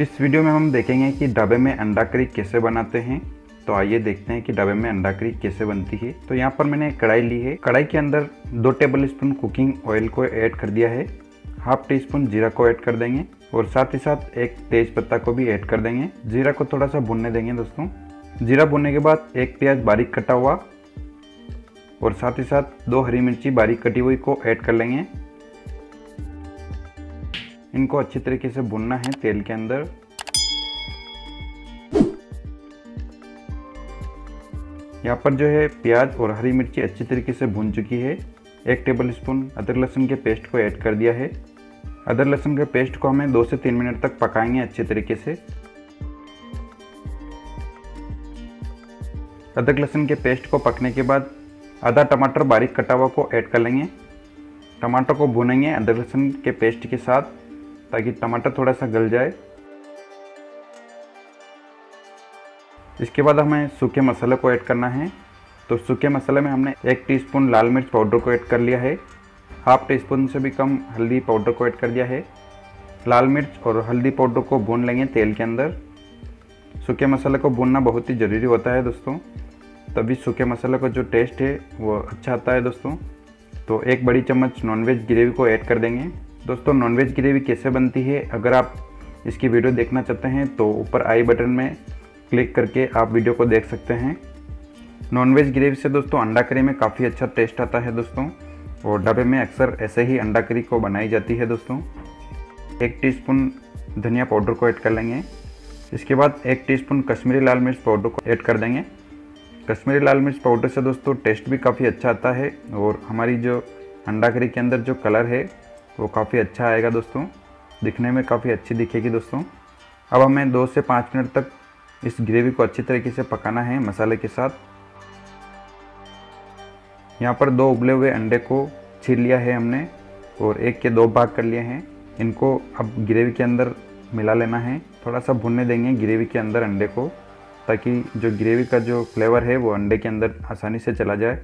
इस वीडियो में हम देखेंगे कि डबे में अंडा करी कैसे बनाते हैं। तो आइए देखते हैं कि डबे में अंडा करी कैसे बनती है। तो यहाँ पर मैंने कढ़ाई ली है। कढ़ाई के अंदर दो टेबल स्पून कुकिंग ऑयल को ऐड कर दिया है। हाफ़ टी स्पून जीरा को ऐड कर देंगे और साथ ही साथ एक तेज पत्ता को भी ऐड कर देंगे। जीरा को थोड़ा सा भुनने देंगे दोस्तों। जीरा भुनने के बाद एक प्याज बारीक कटा हुआ और साथ ही साथ दो हरी मिर्ची बारीक कटी हुई को ऐड कर लेंगे। इनको अच्छी तरीके से भुनना है तेल के अंदर। यहाँ पर जो है प्याज और हरी मिर्ची अच्छी तरीके से भून चुकी है। एक टेबल स्पून अदरक लहसुन के पेस्ट को ऐड कर दिया है। अदरक लहसुन के पेस्ट को हमें दो से तीन मिनट तक पकाएँगे अच्छे तरीके से। अदरक लहसुन के पेस्ट को पकने के बाद आधा टमाटर बारीक कटा हुआ को ऐड कर लेंगे। टमाटर को भुनेंगे अदरक लहसुन के पेस्ट के साथ। ताकि टमाटर थोड़ा सा गल जाए। इसके बाद हमें सूखे मसाले को ऐड करना है। तो सूखे मसाले में हमने एक टीस्पून लाल मिर्च पाउडर को ऐड कर लिया है। हाफ़ टी स्पून से भी कम हल्दी पाउडर को ऐड कर दिया है। लाल मिर्च और हल्दी पाउडर को भून लेंगे तेल के अंदर। सूखे मसाले को भूनना बहुत ही ज़रूरी होता है दोस्तों। तभी सूखे मसाले का जो टेस्ट है, वो अच्छा आता है दोस्तों। तो एक बड़ी चम्मच नॉनवेज ग्रेवी को ऐड कर देंगे। दोस्तों नॉनवेज ग्रेवी कैसे बनती है? अगर आप इसकी वीडियो देखना चाहते हैं तो ऊपर आई बटन में क्लिक करके आप वीडियो को देख सकते हैं। नॉनवेज ग्रेवी से दोस्तों, अंडा करी में काफ़ी अच्छा टेस्ट आता है दोस्तों। और डब्बे में अक्सर ऐसे ही अंडा करी को बनाई जाती है दोस्तों। एक टीस्पून धनिया पाउडर को ऐड कर लेंगे। इसके बाद एक टीस्पून कश्मीरी लाल मिर्च पाउडर को ऐड कर देंगे। कश्मीरी लाल मिर्च पाउडर से दोस्तों टेस्ट भी काफ़ी अच्छा आता है। और हमारी जो अंडा करी के अंदर जो कलर है वो काफ़ी अच्छा आएगा दोस्तों। दिखने में काफ़ी अच्छी दिखेगी दोस्तों। अब हमें दो से पाँच मिनट तक इस ग्रेवी को अच्छी तरीके से पकाना है मसाले के साथ। यहाँ पर दो उबले हुए अंडे को छील लिया है हमने और एक के दो भाग कर लिए हैं। इनको अब ग्रेवी के अंदर मिला लेना है। थोड़ा सा भुनने देंगे ग्रेवी के अंदर अंडे को, ताकि जो ग्रेवी का जो फ्लेवर है वो अंडे के अंदर आसानी से चला जाए।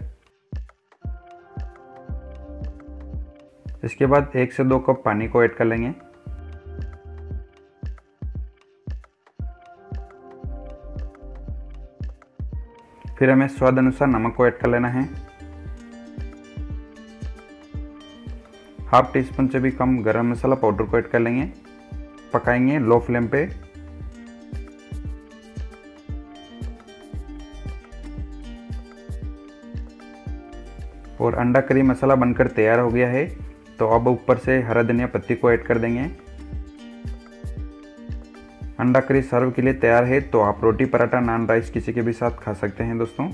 इसके बाद एक से दो कप पानी को ऐड कर लेंगे। फिर हमें स्वाद अनुसार नमक को ऐड कर लेना है। हाफ़ टी स्पून से भी कम गरम मसाला पाउडर को ऐड कर लेंगे। पकाएँगे लो फ्लेम पे। और अंडा करी मसाला बनकर तैयार हो गया है। तो अब ऊपर से हरा धनिया पत्ती को ऐड कर देंगे। अंडा करी सर्व के लिए तैयार है तो आप रोटी, पराठा, नान, राइस किसी के भी साथ खा सकते हैं दोस्तों।